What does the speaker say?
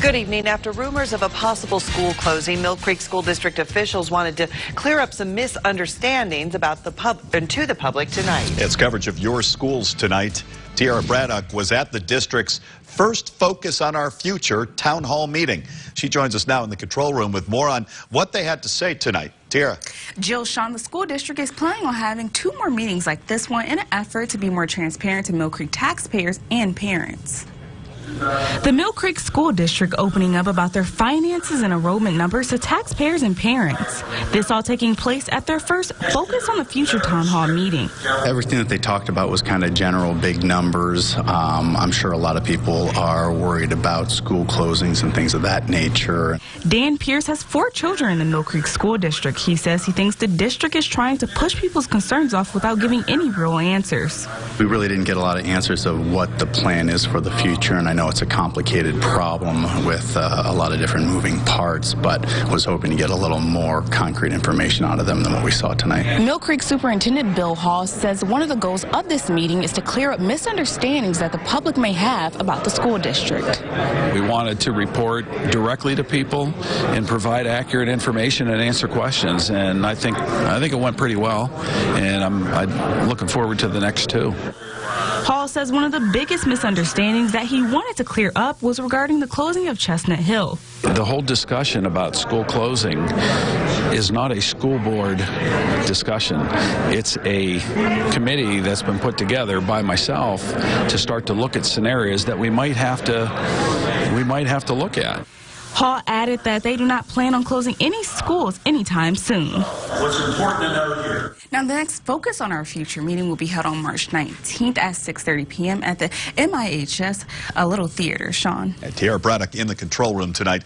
Good evening. After rumors of a possible school closing, Millcreek School District officials wanted to clear up some misunderstandings about the pub and to the public tonight. It's coverage of your schools tonight. Tiara Braddock was at the district's first Focus on Our Future town hall meeting. She joins us now in the control room with more on what they had to say tonight. Tiara. Jill Sean, the school district is planning on having two more meetings like this one in an effort to be more transparent to Millcreek taxpayers and parents. The Millcreek School District opening up about their finances and enrollment numbers to taxpayers and parents. This all taking place at their first Focus on the Future Town Hall meeting. Everything that they talked about was kind of general big numbers. Um, I'm sure a lot of people are worried about school closings and things of that nature. Dan Pierce has four children in the Millcreek School District. He says he thinks the district is trying to push people's concerns off without giving any real answers. We really didn't get a lot of answers of what the plan is for the future, and I know it's a complicated problem with uh, a lot of different moving parts, but was hoping to get a little more concrete information out of them than what we saw tonight. Millcreek Superintendent Bill Hall says one of the goals of this meeting is to clear up misunderstandings that the public may have about the school district. We wanted to report directly to people and provide accurate information and answer questions, and I think I think it went pretty well, and I'm, I'm looking forward to the next two. Says one of the biggest misunderstandings that he wanted to clear up was regarding the closing of Chestnut Hill. The whole discussion about school closing is not a school board discussion. It's a committee that's been put together by myself to start to look at scenarios that we might have to we might have to look at. Hall added that they do not plan on closing any schools anytime soon. What's important to know here? Now, the next Focus on Our Future meeting will be held on March 19th at 6.30 p.m. at the MIHS, a little theater. Sean. And Tiara Braddock in the control room tonight.